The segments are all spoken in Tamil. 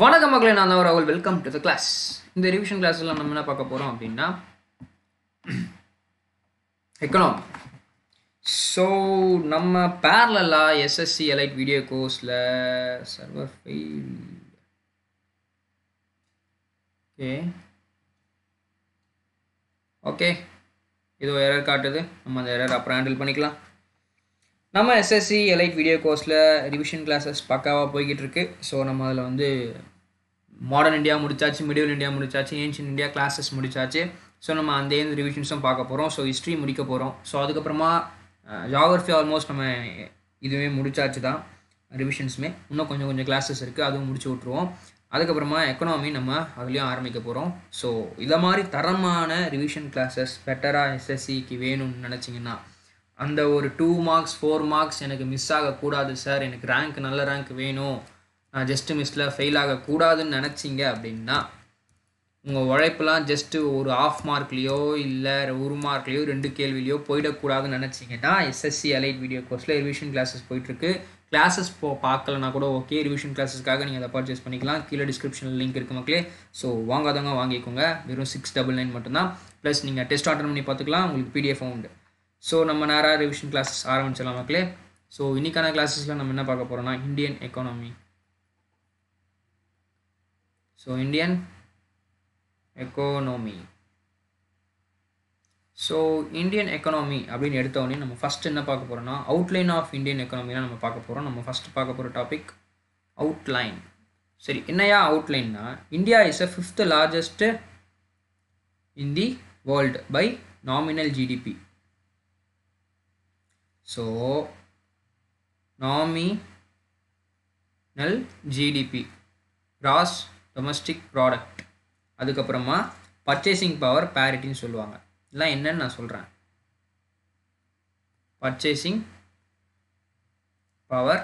வணக்க மக்களே நான் தான் ராகுல். வெல்கம் டு த கிளாஸ் இந்த ரிவிஷன் கிளாஸில் நம்ம என்ன பார்க்க போகிறோம் அப்படின்னா எக்கனாமி ஸோ நம்ம பேரலாக எஸ்எஸ்சி எலைட் வீடியோ கோர்ஸில் சர்வர் ஃபெயில் ஓகே ஓகே இதோ எரர் காட்டுது. நம்ம அந்த எரர் அப்புறம் ஹேண்டில் பண்ணிக்கலாம். நம்ம எஸ்எஸ்சி எலைட் வீடியோ கோர்ஸில் ரிவிஷன் கிளாஸஸ் பக்காவாக போய்கிட்டு இருக்கு ஸோ நம்ம அதில் வந்து மாடர்ன் இந்தியா முடிச்சாச்சு மிடிவல் இந்தியா முடிச்சாச்சு ஏன்ஷியன் இந்தியா கிளாஸஸ் முடிச்சாச்சு. ஸோ நம்ம அந்த ஏந்து ரிவிஷன்ஸும் பார்க்க போகிறோம் ஸோ ஹிஸ்ட்ரி முடிக்க போகிறோம் ஸோ அதுக்கப்புறமா ஜாகிரஃபி ஆல்மோஸ்ட் நம்ம இதுவே முடிச்சாச்சு தான் ரிவிஷன்ஸுமே இன்னும் கொஞ்சம் கொஞ்சம் கிளாஸஸ் இருக்குது அதுவும் முடிச்சு விட்ருவோம் அதுக்கப்புறமா எக்கனாமி நம்ம அதுலேயும் ஆரம்பிக்க போகிறோம் ஸோ இதை மாதிரி தரமான ரிவிஷன் கிளாஸஸ் பெட்டராக எஸ்எஸ்சிக்கு வேணும்னு நினச்சிங்கன்னா அந்த ஒரு டூ மார்க்ஸ் ஃபோர் மார்க்ஸ் எனக்கு மிஸ் ஆகக்கூடாது சார் எனக்கு ரேங்க் நல்ல ரேங்க் வேணும். நான் ஜஸ்ட்டு மிஸ்ஸில் ஃபெயில் ஆகக்கூடாதுன்னு நினச்சிங்க அப்படின்னா உங்கள் உழைப்பெல்லாம் ஜஸ்ட்டு ஒரு ஆஃப் மார்க்லேயோ இல்லை ஒரு மார்க்லேயோ ரெண்டு கேள்விலையோ போயிடக்கூடாதுன்னு நினச்சிங்கன்னா எஸ்எஸ்சி அலைட் வீடியோ கோர்ஸில் ரிவிஷன் கிளாஸஸ் போயிட்டுருக்கு. கிளாஸஸ் போ பார்க்கலனா கூட ஓகே ரிவிஷன் கிளாஸஸ்க்காக நீங்கள் அதை பர்ச்சேஸ் பண்ணிக்கலாம். கீழே டிஸ்கிரிப்ஷனில் லிங்க் இருக்கு மக்களே. ஸோ வாங்காதவங்க வாங்கிக்கோங்க. வெறும் சிக்ஸ் டபுள் நைன் மட்டும்தான். ப்ளஸ் நீங்கள் டெஸ்ட் ஆர்டர் பண்ணி பார்த்துக்கலாம். உங்களுக்கு பிடிஎஃப் உண்டு. ஸோ நம்ம நேராக ரிவிஷன் கிளாஸஸ் ஆரம்பிச்சிடலாம் மக்களே. ஸோ இன்னைக்கான கிளாஸஸில் நம்ம என்ன பார்க்க போகிறோம்னா Indian economy so Indian economy so Indian economy அப்படின்னு எடுத்தோடனே நம்ம ஃபஸ்ட் என்ன பார்க்க போகிறோம்னா அவுட்லைன் ஆஃப் இந்தியன் எக்கனாமினா நம்ம பார்க்க போகிறோம் நம்ம ஃபஸ்ட் பார்க்க போகிற டாபிக் அவுட்லைன் சரி என்னையா அவுட்லைன்னா India is a fifth largest in the world by nominal GDP so nominal GDP gross domestic product அதுக்கப்புறமா பர்ச்சேசிங் பவர் பேரிட்டின்னு சொல்லுவாங்க. இதெல்லாம் என்னன்னு நான் சொல்கிறேன் purchasing power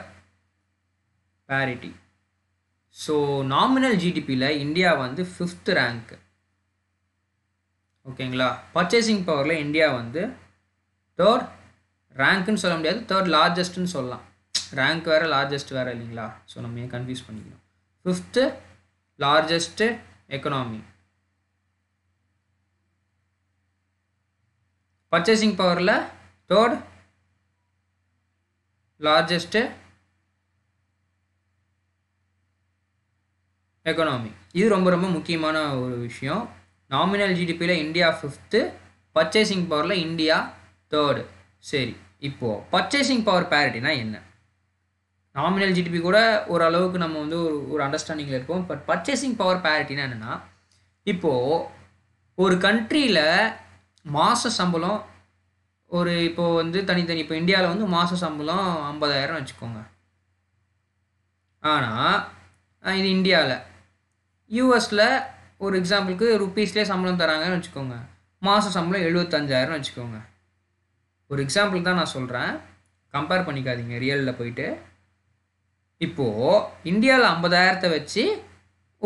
parity so nominal ஜிடிபியில் India வந்து ஃபிஃப்த் ரேங்க் ஓகேங்களா பர்ச்சேசிங் பவரில் இந்தியா வந்து தேர்ட் ரேங்க்குன்னு சொல்ல முடியாது தேர்ட் லார்ஜஸ்ட்டுன்னு சொல்லலாம். ரேங்க் வேறு லார்ஜஸ்ட் வேறு இல்லைங்களா? ஸோ நம்ம ஏன் கன்ஃபியூஸ் பண்ணிக்கணும் ஃபிஃப்த்து லார்ஜஸ்ட்டு எக்கனாமி பர்ச்சேசிங் பவரில் தேர்ட் லார்ஜஸ்ட்டு எக்கனாமி இது ரொம்ப ரொம்ப முக்கியமான ஒரு விஷயம். நாமினல் ஜிடிபியில் இந்தியா ஃபிஃப்த்து பர்ச்சேசிங் பவரில் இந்தியா தேர்டு சரி இப்போது பர்ச்சேசிங் பவர் பேரிட்டினா என்ன? நாமினல் ஜிடிபி கூட ஓரளவுக்கு நம்ம வந்து ஒரு ஒரு அண்டர்ஸ்டாண்டிங்கில் இருப்போம். பட் பர்ச்சேசிங் பவர் பேரிட்டினா என்னென்னா இப்போது ஒரு கண்ட்ரியில் மாத சம்பளம் ஒரு இப்போது வந்து தனித்தனி இப்போ இந்தியாவில் வந்து மாத சம்பளம் ஐம்பதாயிரம் வச்சுக்கோங்க. ஆனால் இது இந்தியாவில் யூஎஸில் ஒரு எக்ஸாம்பிளுக்கு ருப்பீஸ்லேயே சம்பளம் தராங்கன்னு வச்சுக்கோங்க. மாத சம்பளம் எழுபத்தஞ்சாயிரம் வச்சுக்கோங்க. ஒரு எக்ஸாம்பிள் தான் நான் சொல்கிறேன் கம்பேர் பண்ணிக்காதீங்க ரியலில் போயிட்டு. இப்போது இந்தியாவில் ஐம்பதாயிரத்தை வச்சு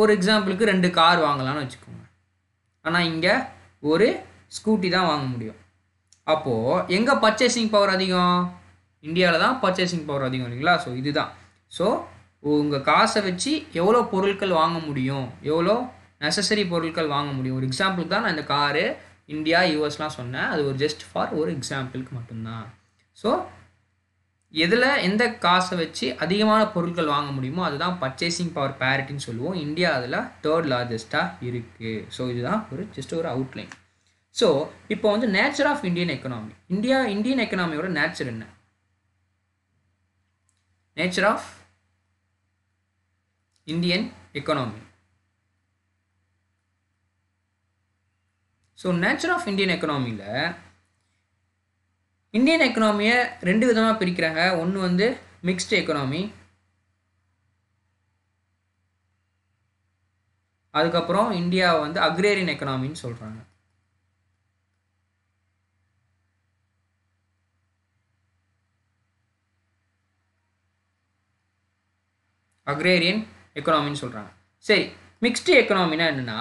ஒரு எக்ஸாம்பிளுக்கு ரெண்டு கார் வாங்கலாம்னு வச்சுக்கோங்க. ஆனால் இங்கே ஒரு ஸ்கூட்டி தான் வாங்க முடியும். அப்போது எங்கே பர்ச்சேசிங் பவர் அதிகம்? இந்தியாவில் தான் பர்ச்சேசிங் பவர் அதிகம் இல்லைங்களா? ஸோ இதுதான். ஸோ உங்கள் காசை வச்சு எவ்வளோ பொருட்கள் வாங்க முடியும்? எவ்வளோ நெசசரி பொருட்கள் வாங்க முடியும்? ஒரு எக்ஸாம்பிளுக்கு தான் நான் இந்த காரு இந்தியா யூஎஸ்லாம் சொன்னேன் அது ஒரு ஜஸ்ட் ஃபார் ஒரு எக்ஸாம்பிளுக்கு மட்டும்தான். ஸோ எதில் எந்த காசை வச்சு அதிகமான பொருட்கள் வாங்க முடியுமோ அதுதான் பர்ச்சேசிங் பவர் பேரிட்டின்னு சொல்லுவோம். இந்தியா அதில் தேர்ட் லார்ஜஸ்ட்டாக இருக்குது ஸோ இதுதான் ஒரு ஜஸ்ட் ஒரு அவுட்லைன் ஸோ இப்போ வந்து nature of Indian economy India Indian எக்கனாமியோட nature என்ன? Nature of Indian economy so nature of Indian எக்கனாமியில் Indian எக்கனாமியை ரெண்டு விதமாக பிரிக்கிறாங்க. ஒன்று வந்து மிக்ஸ்டு எக்கனாமி அதுக்கப்புறம் இந்தியாவை வந்து அக்ரேரியன் எக்கனாமின்னு சொல்கிறாங்க அக்ரேரியன் எக்கனாமின்னு சொல்கிறாங்க சரி மிக்ஸ்டு எக்கனாமினா என்னென்னா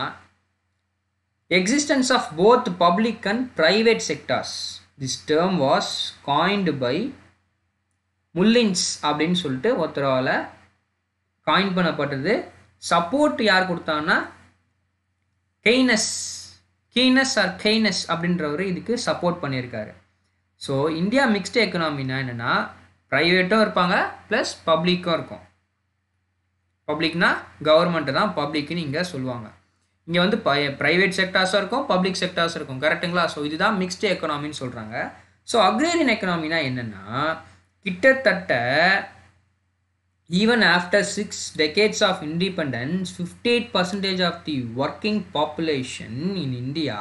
existence of both public and private sectors this term was coined by Mullins அப்படின்னு சொல்லிட்டு ஒருத்தரால் காயின் பண்ணப்பட்டது. சப்போர்ட் யார் கொடுத்தான்னா கெய்னஸ் கெய்னஸ் ஆர் கெய்னஸ் அப்படின்றவர் இதுக்கு சப்போர்ட் பண்ணியிருக்காரு. ஸோ இந்தியா மிக்ஸ்டு எக்கனாமினா என்னென்னா ப்ரைவேட்டும் இருப்பாங்க ப்ளஸ் பப்ளிக்கும் இருக்கும். பப்ளிக்னா கவர்மெண்ட்டு தான் பப்ளிக்னு இங்கே சொல்லுவாங்க. இங்கே வந்து ப்ரைவேட் செக்டார்ஸும் இருக்கும் பப்ளிக் செக்டார்ஸும் இருக்கும். கரெக்டுங்களா ஸோ இதுதான் மிக்ஸ்டு எக்கனாமின்னு சொல்கிறாங்க ஸோ அக்ரேரியன் எக்கனாமினா என்னென்னா கிட்டத்தட்ட even after six decades of independence fifty eight percentage of the working population in India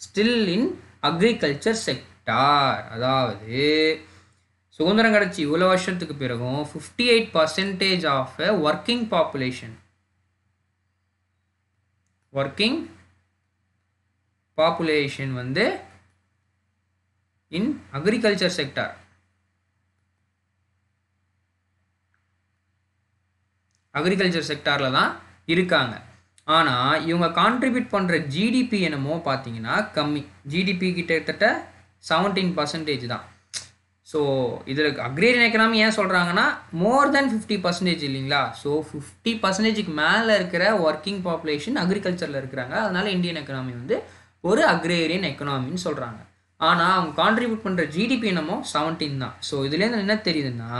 still in agriculture sector அதாவது சுதந்திரம் கிடச்சி இவ்வளோ வருஷத்துக்கு பிறகும் fifty eight percentage of working population working population வந்து இன் அக்ரிகல்ச்சர் செக்டார் அக்ரிகல்ச்சர் செக்டாரில் தான் இருக்காங்க. ஆனால் இவங்க கான்ட்ரிபியூட் பண்ணுற ஜிடிபி என்னமோ பார்த்தீங்கன்னா கம்மி. ஜிடிபி கிட்டத்தட்ட செவன்டீன் பர்சன்டேஜ் தான். ஸோ இதில் அக்ரேரியன் எக்கனாமி ஏன் சொல்கிறாங்கன்னா மோர் தென் ஃபிஃப்டி பர்சன்டேஜ் இல்லைங்களா? ஸோ ஃபிஃப்டி பர்சன்டேஜுக்கு மேலே இருக்கிற ஒர்க்கிங் பாப்புலேஷன் அக்ரிகல்ச்சரில் இருக்கிறாங்க. அதனால இந்தியன் எக்கனாமி வந்து ஒரு அக்ரேரியன் எக்கனாமின்னு சொல்கிறாங்க ஆனால் அவங்க கான்ட்ரிபியூட் பண்ணுற ஜிடிபி என்னமோ செவன்டீன் தான். ஸோ இதுலேருந்து என்ன தெரியுதுன்னா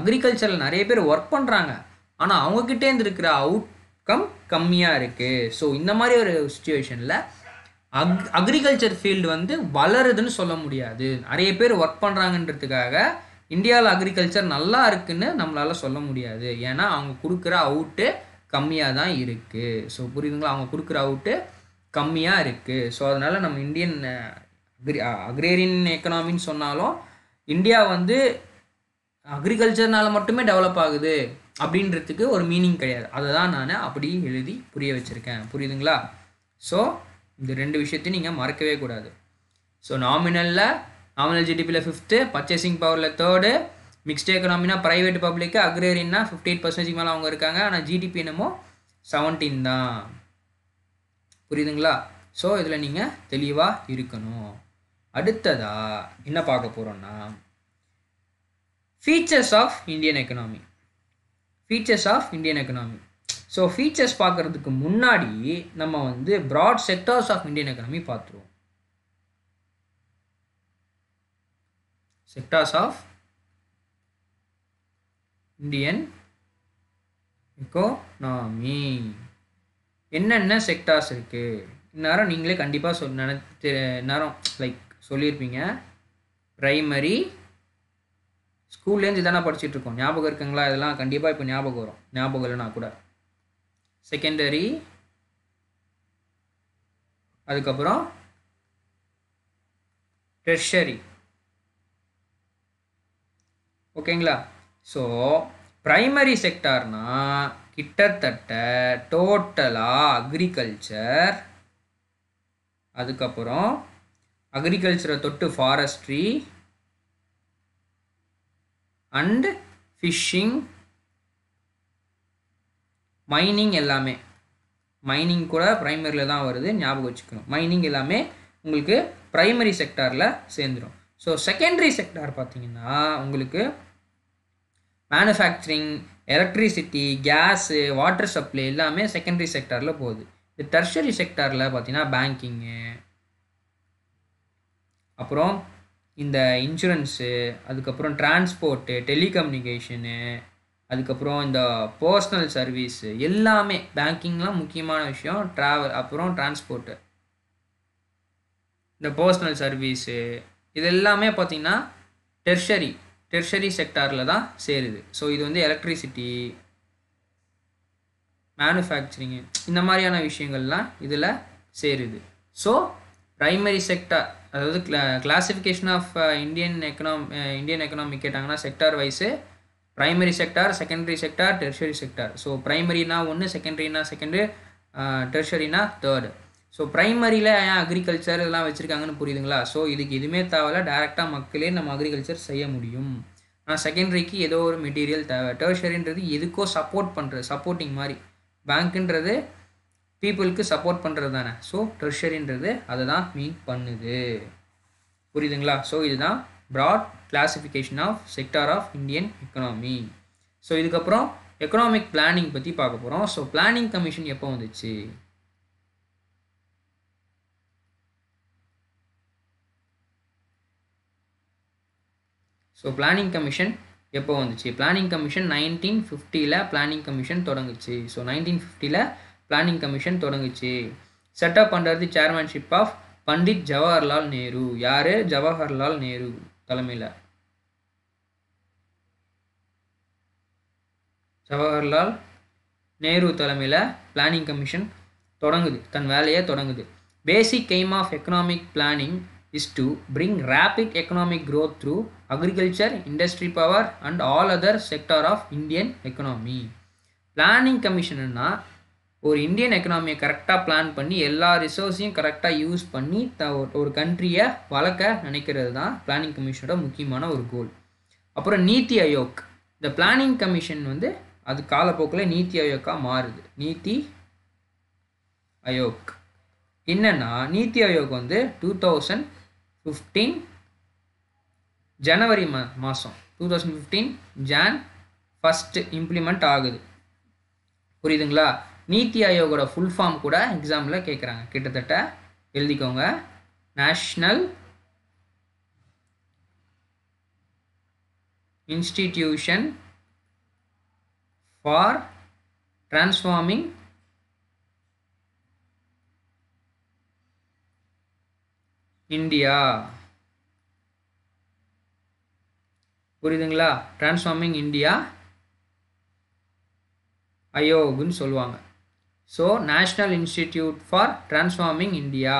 அக்ரிகல்ச்சரில் நிறைய பேர் ஒர்க் பண்ணுறாங்க ஆனால் அவங்கக்கிட்டேருந்து இருக்கிற அவுட் கம் கம்மியாக இருக்குது ஸோ இந்த மாதிரி ஒரு சுச்சுவேஷனில் அக் அக்ரிகல்ச்சர் ஃபீல்டு வந்து வளருதுன்னு சொல்ல முடியாது. நிறைய பேர் ஒர்க் பண்ணுறாங்கன்றதுக்காக இந்தியாவில் அக்ரிகல்ச்சர் நல்லா இருக்குன்னு நம்மளால் சொல்ல முடியாது. ஏன்னா அவங்க கொடுக்குற அவுட்டு கம்மியாக தான் இருக்குது ஸோ புரியுதுங்களா? அவங்க கொடுக்குற அவுட்டு கம்மியாக இருக்குது ஸோ அதனால் நம்ம இந்தியன் அக்ரி அக்ரேரியன் எக்கனாமின்னு சொன்னாலும் இந்தியா வந்து அக்ரிகல்ச்சர்னால மட்டுமே டெவலப் ஆகுது அப்படின்றதுக்கு ஒரு மீனிங் கிடையாது. அதை தான் நான் அப்படி எழுதி புரிய வச்சுருக்கேன். புரியுதுங்களா? ஸோ இந்த ரெண்டு விஷயத்தையும் நீங்கள் மறக்கவே கூடாது. ஸோ நாமினலில் நாமினல் ஜிடிபியில் ஃபிஃப்த்து பர்ச்சேசிங் பவரில் தேர்டு மிக்ஸ்ட் எக்கனாமினா ப்ரைவேட் பப்ளிக்கு அக்ரேரின்னா ஃபிஃப்டி எயிட் பர்சன்டேஜ் மேலே அவங்க இருக்காங்க. ஆனால் ஜிடிபி என்னமோ செவன்டீன் தான். புரியுதுங்களா? ஸோ இதில் நீங்கள் தெளிவாக இருக்கணும். அடுத்ததாக என்ன பார்க்க போகிறோன்னா features of Indian economy features of Indian economy so features பார்க்குறதுக்கு முன்னாடி நம்ம வந்து broad sectors of Indian economy பார்த்துருவோம். செக்டார்ஸ் ஆஃப் இந்தியன் எக்கோனாமி என்னென்ன செக்டார்ஸ் இருக்குது இந்நேரம் நீங்களே கண்டிப்பாக சொல் நினைத்து நேரம் லைக் சொல்லியிருப்பீங்க. ப்ரைமரி ஸ்கூல்லேருந்து இதானே படிச்சுட்டு இருக்கோம். ஞாபகம் இருக்குங்களா? இதெல்லாம் கண்டிப்பாக இப்போ ஞாபகம் வரும். ஞாபகம் இல்லைனா கூட. செகண்டரி அதுக்கப்புறம் டெர்ஷரி ஓகேங்களா? ஸோ ப்ரைமரி செக்டார்னா கிட்டத்தட்ட டோட்டலாக அக்ரிகல்ச்சர் அதுக்கப்புறம் அக்ரிகல்ச்சரை தொட்டு ஃபாரஸ்ட்ரி அண்ட் ஃபிஷ்ஷிங் மைனிங் எல்லாமே. மைனிங் கூட ப்ரைமரியில் தான் வருது ஞாபகம் வச்சுக்கணும். மைனிங் எல்லாமே உங்களுக்கு ப்ரைமரி செக்டாரில் சேர்ந்துடும் ஸோ செகண்டரி செக்டார் பார்த்தீங்கன்னா உங்களுக்கு manufacturing electricity gas water supply எல்லாமே செகண்டரி செக்டாரில் போகுது. இது டெர்ஷரி செக்டாரில் பார்த்தீங்கன்னா பேங்கிங்கு அப்புறம் இந்த இன்சூரன்ஸு அதுக்கப்புறம் டிரான்ஸ்போர்ட்டு டெலிகம்யூனிகேஷனு அதுக்கப்புறம் இந்த பர்சனல் சர்வீஸு எல்லாமே பேங்கிங்லாம் முக்கியமான விஷயம் ட்ராவல் அப்புறம் டிரான்ஸ்போர்ட்டு இந்த பர்சனல் சர்வீஸு இது எல்லாமே பார்த்திங்கன்னா டெர்ஷரி டெர்ஷரி செக்டாரில் தான் சேருது. ஸோ இது வந்து எலக்ட்ரிசிட்டி மேனுஃபேக்சரிங்கு இந்த மாதிரியான விஷயங்கள்லாம் இதில் சேருது. ஸோ ப்ரைமரி செக்டார் அதாவது கிளா கிளாசிஃபிகேஷன் ஆஃப் இந்தியன் எக்கனாம் இந்தியன் எக்கனாமி கேட்டாங்கன்னா sector wise primary sector secondary sector tertiary sector so ப்ரைமரினா ஒன்று செகண்டரினா செகண்டு டெர்ஷரினா தேர்டு ஸோ ப்ரைமரியில் ஏன் அக்ரிகல்ச்சர் இதெல்லாம் வச்சுருக்காங்கன்னு புரியுதுங்களா? ஸோ இதுக்கு எதுவுமே தேவையில்ல. டேரெக்டாக மக்களே நம்ம அக்ரிகல்ச்சர் செய்ய முடியும். ஆனால் செகண்டரிக்கு ஏதோ ஒரு மெட்டீரியல் தேவை. டெர்ஷரின்றது எதுக்கோ சப்போர்ட் பண்ணுறது சப்போர்ட்டிங் மாதிரி. பேங்க்குன்றது பீப்புளுக்கு சப்போர்ட் பண்ணுறது தானே. ஸோ டெர்ஷரின்றது அதை தான் மீன் பண்ணுது. புரியுதுங்களா? ஸோ இதுதான் broad classification of sector of Indian economy so இதுக்கப்புறம் எக்கனாமிக் பிளானிங் பற்றி பார்க்க போகிறோம் ஸோ பிளானிங் கமிஷன் எப்போ வந்துச்சு? ஸோ பிளானிங் கமிஷன் எப்போ வந்துச்சு? பிளானிங் கமிஷன் நைன்டீன் ஃபிஃப்டியில் பிளானிங் கமிஷன் தொடங்குச்சு. ஸோ நைன்டீன் ஃபிஃப்டியில் பிளானிங் கமிஷன் தொடங்குச்சு. செட்டப் பண்ணுறது சேர்மன்ஷிப் ஆஃப் பண்டிட் ஜவஹர்லால் நேரு யார்? ஜவஹர்லால் நேரு தலைமையில். ஜவஹர்லால் நேரு தலைமையில் பிளானிங் கமிஷன் தொடங்குது. தன் வேலையை தொடங்குது. Basic aim of economic planning is to bring rapid economic growth through agriculture industry power and all other sector of Indian economy planning கமிஷன்னா ஒரு இந்தியன் எக்கனாமியை கரெக்டாக பிளான் பண்ணி எல்லா ரிசோர்ஸையும் கரெக்டாக யூஸ் பண்ணி த ஒரு கண்ட்ரியை வளர்க்க நினைக்கிறது தான் பிளானிங் கமிஷனோட முக்கியமான ஒரு கோல் அப்புறம் நீத்தி ஆயோக். இந்த பிளானிங் கமிஷன் வந்து அது காலப்போக்கில் நீத்தி ஆயோக்காக மாறுது. நீத்தி ஆயோக். என்னென்னா நீத்தி ஆயோக் வந்து டூ தௌசண்ட் ஃபிஃப்டீன் ஜனவரி மா மாதம் two thousand fifteen Jan first implement ஆகுது. புரியுதுங்களா? நீத்தி ஆயோகோட ஃபுல் ஃபார்ம் கூட எக்ஸாமில் கேட்குறாங்க கிட்டத்தட்ட எழுதிக்கோங்க. National institution for transforming India புரியுதுங்களா? டிரான்ஸ்ஃபார்மிங் இந்தியா அயோகுன்னு சொல்லுவாங்க. So national institute for transforming India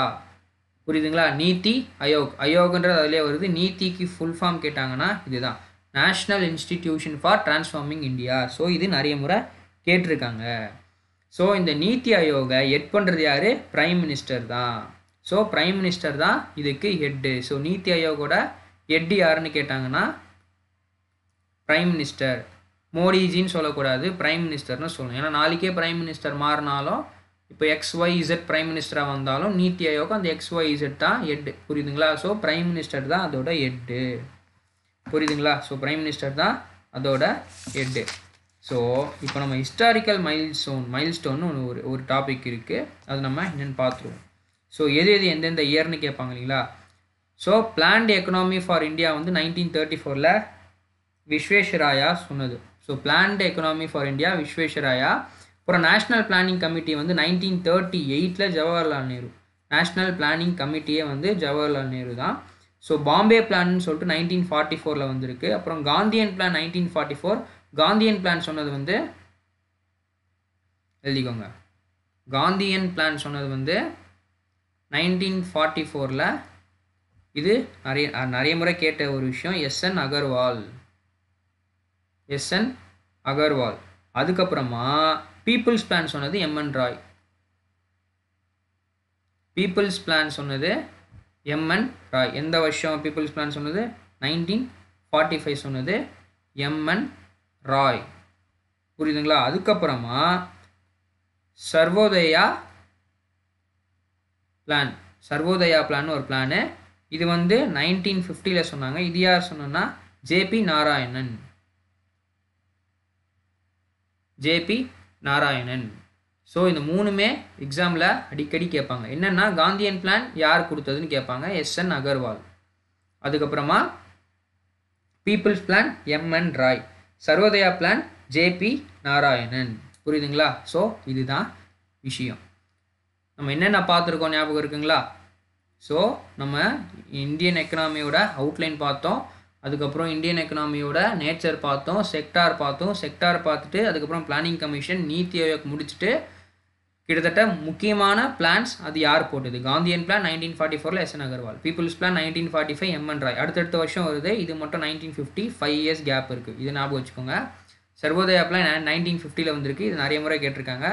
புரியுதுங்களா? நீத்தி அயோக் அயோக்ன்றது அதிலே வருது. நீத்திக்கு ஃபுல் ஃபார்ம் கேட்டாங்கன்னா இதுதான். National institution for transforming India so இது நிறைய முறை கேட்டிருக்காங்க. ஸோ இந்த நீத்தி அயோகை எட் பண்ணுறது யார்? ப்ரைம் மினிஸ்டர் தான். ஸோ ப்ரைம் மினிஸ்டர் தான் இதுக்கு ஹெட்டு ஸோ நீத்தி அயோகோட ஹெட்டு யாருன்னு கேட்டாங்கன்னா ப்ரைம் மினிஸ்டர் மோடிஜின்னு சொல்லக்கூடாது ப்ரைம் மினிஸ்டர்னு சொல்லணும். ஏன்னா நாளைக்கே ப்ரைம் மினிஸ்டர் மாறினாலும் இப்போ எக்ஸ் ஒய் இசட் ப்ரைம் மினிஸ்டராக வந்தாலும் நீத்தி ஆயோக்கு அந்த எக்ஸ் ஒய் இசட் தான் ஹெட்டு புரியுதுங்களா? ஸோ ப்ரைம் மினிஸ்டர் தான் அதோட ஹெட்டு புரியுதுங்களா? ஸோ ப்ரைம் மினிஸ்டர் தான் அதோட ஹெட்டு ஸோ இப்போ நம்ம ஹிஸ்டாரிக்கல் மைல் ஸ்டோன் மைல் ஒரு ஒரு டாபிக் இருக்குது அது நம்ம என்னென்னு பார்த்துருவோம். ஸோ எது எது எந்தெந்த இயர்னு கேட்பாங்க இல்லைங்களா? So planned economy for India வந்து நைன்டீன் தேர்ட்டி ஃபோரில் விஸ்வேஸ்வராயா சொன்னது. So planned economy for India Visvesvaraya அப்புறம் நேஷ்னல் பிளானிங் கமிட்டி வந்து நைன்டீன் தேர்ட்டி எயிட்டில் ஜவஹர்லால் நேரு நேஷ்னல் பிளானிங் கமிட்டியே வந்து ஜவஹர்லால் நேரு தான். ஸோ பாம்பே பிளான்னு சொல்லிட்டு நைன்டீன் ஃபார்ட்டி ஃபோரில் வந்திருக்கு. அப்புறம் Gandhian plan nineteen forty four Gandhian plan சொன்னது வந்து எழுதிக்கோங்க. காந்தியன் பிளான் சொன்னது வந்து நைன்டீன் ஃபார்ட்டி ஃபோரில் இது நிறைய நிறைய முறை கேட்ட ஒரு விஷயம். SN Agarwal SN Agarwal. அதுக்கப்புறமா பீப்புள்ஸ் பிளான் சொன்னது எம்என் ராய் பீப்புள்ஸ் பிளான் சொன்னது எம்என் ராய் எந்த வருஷம் பீப்புள்ஸ் பிளான் சொன்னது? நைன்டீன் ஃபார்ட்டி ஃபைவ் சொன்னது எம்என் ராய் புரியுதுங்களா? அதுக்கப்புறமா சர்வோதயா பிளான் சர்வோதயா பிளான் ஒரு பிளானு இது வந்து நைன்டீன் ஃபிஃப்டியில் சொன்னாங்க. இது யார் சொன்னோன்னா? JP Narayanan. JP Narayanan so இந்த மூணுமே எக்ஸாமில் அடிக்கடி கேட்பாங்க. என்னென்னா காந்தியன் பிளான் யார் கொடுத்ததுன்னு கேட்பாங்க. எஸ்என் அகர்வால் அதுக்கப்புறமா people's plan MN Roy Sarvodaya plan JP Narayanan புரியுதுங்களா? ஸோ இதுதான் விஷயம். நம்ம என்னென்ன பார்த்துருக்கோம் ஞாபகம் இருக்குங்களா? ஸோ நம்ம இந்தியன் எக்கனாமியோட அவுட்லைன் பார்த்தோம். அதுக்கப்புறம் இந்தியன் எக்கனாமியோட நேச்சர் பார்த்தோம் செக்டார் பார்த்தோம். செக்டார் பார்த்துட்டு அதுக்கப்புறம் பிளானிங் கமிஷன் நீத்தி ஆயோக் முடிச்சுட்டு கிட்டத்தட்ட முக்கியமான பிளான்ஸ் அது யார் போட்டது? காந்தியன் பிளான் நைன்டீன் ஃபார்ட்டி ஃபோரில் SN Agarwal. People's plan nineteen forty five MN Roy அடுத்தடுத்த வருஷம் வருது. இது மட்டும் nineteen fifty five years gap இருக்குது இது ஞாபகம் வச்சுக்கோங்க. சர்வோதயா பிளான் நைன்டீன் ஃபிஃப்டியில் வந்திருக்கு. இது நிறைய முறை கேட்டிருக்காங்க.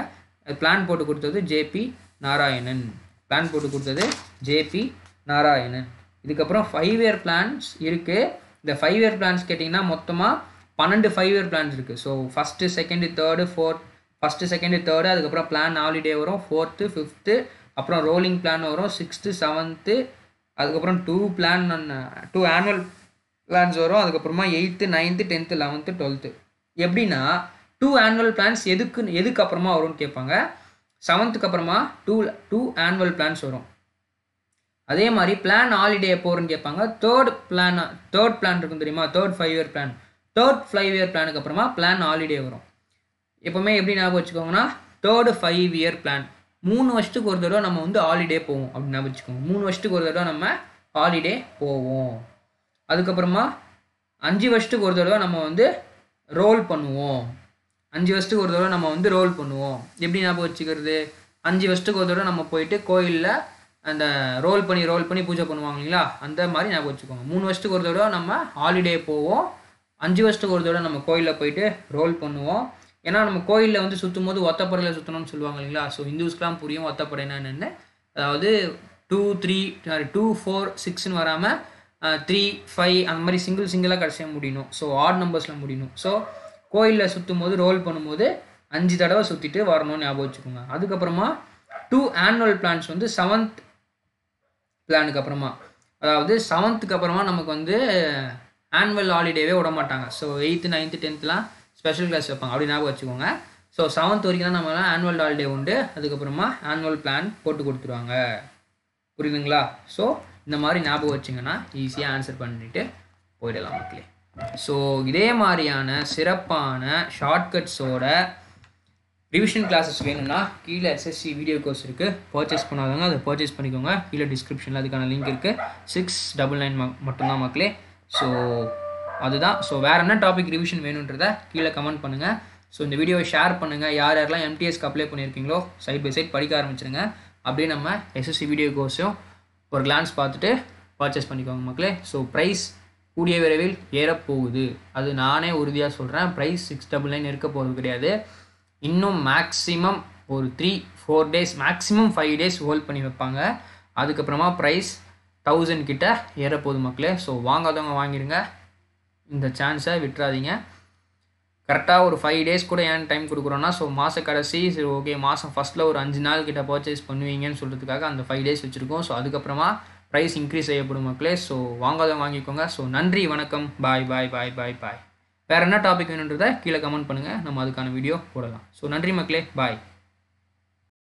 பிளான் போட்டு கொடுத்தது ஜேபி நாராயணன் பிளான் போட்டு கொடுத்தது ஜேபி நாராயணன் இதுக்கப்புறம் ஃபைவ் இயர் பிளான்ஸ் இருக்குது இந்த ஃபைவ் இயர் பிளான்ஸ் கேட்டிங்கன்னா மொத்தமாக பன்னெண்டு ஃபைவ் இயர் பிளான்ஸ் இருக்குது so first second third fourth first second third அதுக்கப்புறம் பிளான் ஹாலிடே வரும். ஃபோர்த்து ஃபிஃப்த்து அப்புறம் ரோலிங் பிளான் வரும். சிக்ஸ்த்து செவன்த்து அதுக்கப்புறம் two plan two annual plans வரும். அதுக்கப்புறமா eighth ninth tenth eleventh twelfth எப்படின்னா டூ ஆனுவல் பிளான்ஸ் எதுக்கு எதுக்கு அப்புறமா வரும்னு கேட்பாங்க. செவன்த்துக்கு அப்புறமா டூ டூ ஆனுவல் பிளான்ஸ் வரும். அதே மாதிரி பிளான் ஹாலிடே எப்போ கேட்பாங்க. தேர்ட் பிளான் தேர்ட் பிளான் இருக்கும் தெரியுமா? Third five year plan third five year பிளானுக்கு அப்புறமா பிளான் ஹாலிடே வரும். எப்போவுமே எப்படி ஞாபகம் வச்சுக்கோங்கன்னா தேர்டு ஃபைவ் இயர் பிளான் மூணு வருஷத்துக்கு ஒரு தடவை நம்ம வந்து ஹாலிடே போவோம் அப்படின்னு ஞாபகம் வச்சுக்கோங்க. மூணு வருஷத்துக்கு ஒரு தடவை நம்ம ஹாலிடே போவோம். அதுக்கப்புறமா அஞ்சு வருஷத்துக்கு ஒரு தடவை நம்ம வந்து ரோல் பண்ணுவோம். அஞ்சு வருஷத்துக்கு ஒரு தடவை நம்ம வந்து ரோல் பண்ணுவோம். எப்படி ஞாபகம் வச்சுக்கிறது? அஞ்சு வருஷத்துக்கு ஒரு தடவை நம்ம போயிட்டு கோயிலில் அந்த ரோல் பண்ணி ரோல் பண்ணி பூஜை பண்ணுவாங்க இல்லைங்களா? அந்த மாதிரி ஞாபகம் வச்சுக்கோங்க. மூணு வருஷத்துக்கு ஒரு தடவை நம்ம ஹாலிடே போவோம். அஞ்சு வருஷத்துக்கு ஒரு தடவை நம்ம கோயிலில் போயிட்டு ரோல் பண்ணுவோம். ஏன்னா நம்ம கோயிலில் வந்து சுற்றும் போது ஒத்தப்படையில் சுற்றணும்னு சொல்லுவாங்க இல்லைங்களா? ஸோ இந்துஸ்க்கெலாம் புரியும் ஒத்தப்படைனா என்னென்னு. அதாவது two three sorry two four சிக்ஸ்னு வராமல் த்ரீ ஃபைவ் அந்த மாதிரி சிங்கிள் சிங்கிளாக கடைசியாக முடியணும். ஸோ ஆட் நம்பர்ஸில் முடியணும். ஸோ கோயிலில் சுற்றும் போது ரோல் பண்ணும்போது அஞ்சு தடவை சுற்றிட்டு வரணும்னு ஞாபகம் வச்சுக்கோங்க. அதுக்கப்புறமா டூ ஆனுவல் பிளான்ஸ் வந்து செவன்த் பிளானுக்கு அப்புறமா. அதாவது செவன்த்துக்கு அப்புறமா நமக்கு வந்து ஆனுவல் ஹாலிடேவே விட மாட்டாங்க. ஸோ எயித்து நைன்த்து டென்த்லாம் ஸ்பெஷல் கிளாஸ் வைப்பாங்க. அப்படி ஞாபகம் வச்சுக்கோங்க. ஸோ செவன்த் வரைக்கும் தான் நம்மளாம் ஆனுவல் ஹாலிடே உண்டு. அதுக்கப்புறமா ஆனுவல் பிளான் போட்டு கொடுத்துருவாங்க. புரியுதுங்களா? ஸோ இந்த மாதிரி ஞாபகம் வச்சிங்கன்னா ஈஸியாக ஆன்சர் பண்ணிட்டு போயிடலாம் மக்களே. ஸோ இதே மாதிரியான சிறப்பான ஷார்ட்கட்ஸோட ரிவிஷன் கிளாஸஸ் வேணும்னா கீழே எஸ்எஸ்சி வீடியோ கோர்ஸ் இருக்குது பர்ச்சேஸ் பண்ணாதவங்க அதை பர்ச்சேஸ் பண்ணிக்கோங்க. கீழே டிஸ்கிரிப்ஷனில் அதுக்கான லிங்க் இருக்குது சிக்ஸ் டபுள் நைன் மட்டும்தான் மக்களே. ஸோ அதுதான். ஸோ வேறு என்ன டாபிக் ரிவிஷன் வேணுன்றதை கீழே கமெண்ட் பண்ணுங்கள் ஸோ இந்த வீடியோவை ஷேர் பண்ணுங்கள் யார் யாரெல்லாம் எம்டிஎஸ்க்கு அப்ளை பண்ணியிருக்கீங்களோ சைட் பை சைட் படிக்க ஆரம்பிச்சிருங்க. அப்படியே நம்ம எஸ்எஸ்சி வீடியோ கோர்ஸும் ஒரு கிளான்ஸ் பார்த்துட்டு பர்ச்சேஸ் பண்ணிக்கோங்க மக்களே. ஸோ ப்ரைஸ் கூடிய விரைவில் ஏறப்போகுது. அது நானே உறுதியாக சொல்கிறேன் ப்ரைஸ் சிக்ஸ் டபுள் நைன் இருக்க போகிறது கிடையாது. இன்னும் மேக்ஸிமம் ஒரு three four days maximum five days hold பண்ணி வைப்பாங்க. அதுக்கப்புறமா ப்ரைஸ் தௌசண்ட் கிட்ட ஏறப்போகுது மக்களே. ஸோ வாங்காதவங்க வாங்கிடுங்க இந்த சான்ஸை விட்டுறாதீங்க. கரெக்டாக ஒரு ஃபைவ் டேஸ் கூட ஏன் டைம் கொடுக்குறோன்னா ஸோ மாத கடைசி சரி ஓகே மாதம் ஃபஸ்ட்டில் ஒரு அஞ்சு நாள் கிட்ட பர்ச்சேஸ் பண்ணுவீங்கன்னு சொல்கிறதுக்காக அந்த ஃபைவ் டேஸ் வச்சுருக்கோம். ஸோ அதுக்கப்புறமா ப்ரைஸ் இன்க்ரீஸ் செய்யப்படும் மக்களே. ஸோ வாங்காதவங்க வாங்கிக்கோங்க. ஸோ நன்றி வணக்கம். பாய் பாய் பாய் பாய் பாய் வேறு என்ன டாபிக் வேணுன்றதை கீழே கமெண்ட் பண்ணுங்கள் நம்ம அதுக்கான வீடியோ போடலாம். ஸோ நன்றி மக்களே. பாய்